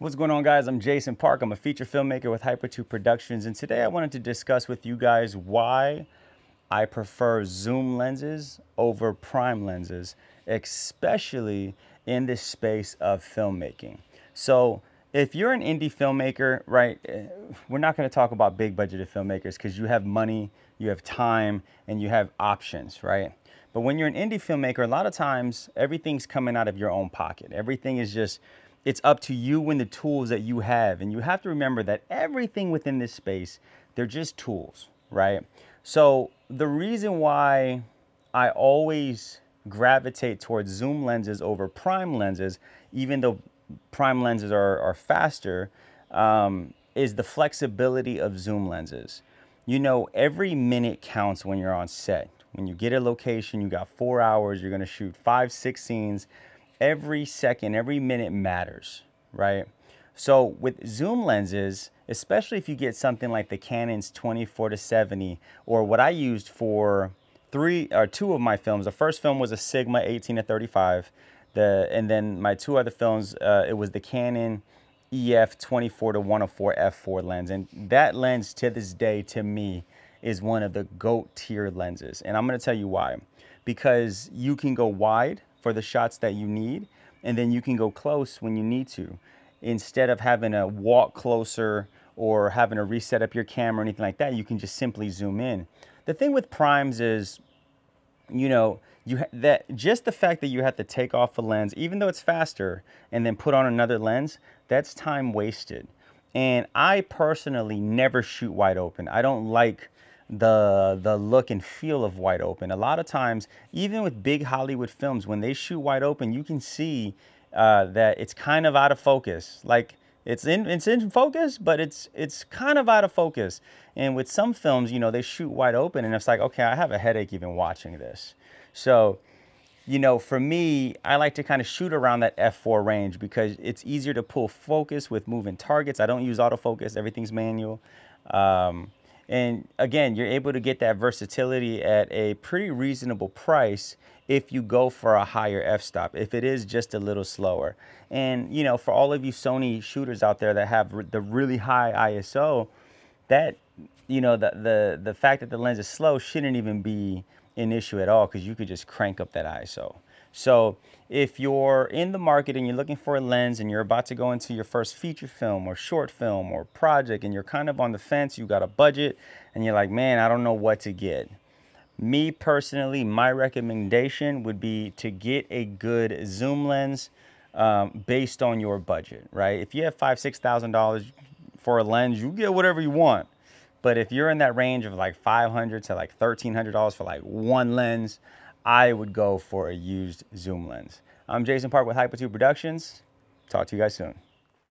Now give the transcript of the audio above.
What's going on guys? I'm Jason Park. I'm a feature filmmaker with Hypatude Productions and today I wanted to discuss with you guys why I prefer zoom lenses over prime lenses, especially in this space of filmmaking. So if you're an indie filmmaker, right, eh, we're not going to talk about big budgeted filmmakers because you have money, you have time, and you have options, right? But when you're an indie filmmaker, a lot of times everything's coming out of your own pocket. Everything is just it's up to you and the tools that you have. And you have to remember that everything within this space, they're just tools, right? So the reason why I always gravitate towards zoom lenses over prime lenses, even though prime lenses are, are faster, um, is the flexibility of zoom lenses. You know, every minute counts when you're on set. When you get a location, you got four hours, you're gonna shoot five, six scenes every second, every minute matters, right? So with zoom lenses, especially if you get something like the Canon's 24 to 70, or what I used for three or two of my films. The first film was a Sigma 18 to 35. The and then my two other films, uh, it was the Canon EF 24 to 104 f4 lens, and that lens to this day to me is one of the GOAT tier lenses, and I'm going to tell you why. Because you can go wide for the shots that you need, and then you can go close when you need to. Instead of having to walk closer or having to reset up your camera or anything like that, you can just simply zoom in. The thing with primes is, you know, you that just the fact that you have to take off a lens, even though it's faster, and then put on another lens, that's time wasted. And I personally never shoot wide open. I don't like the the look and feel of wide open. A lot of times, even with big Hollywood films, when they shoot wide open, you can see uh, that it's kind of out of focus. Like it's in it's in focus, but it's it's kind of out of focus. And with some films, you know, they shoot wide open, and it's like, okay, I have a headache even watching this. So, you know, for me, I like to kind of shoot around that f4 range because it's easier to pull focus with moving targets. I don't use autofocus; everything's manual. Um, and again, you're able to get that versatility at a pretty reasonable price if you go for a higher f-stop, if it is just a little slower. And you know, for all of you Sony shooters out there that have the really high ISO, that you know, the the the fact that the lens is slow shouldn't even be an issue at all because you could just crank up that ISO. So if you're in the market and you're looking for a lens and you're about to go into your first feature film or short film or project and you're kind of on the fence, you got a budget and you're like, man, I don't know what to get. Me personally, my recommendation would be to get a good zoom lens um, based on your budget, right? If you have five, six thousand dollars for a lens, you get whatever you want. But if you're in that range of like 500 to like $1,300 for like one lens, I would go for a used zoom lens. I'm Jason Park with Hypatude Productions. Talk to you guys soon.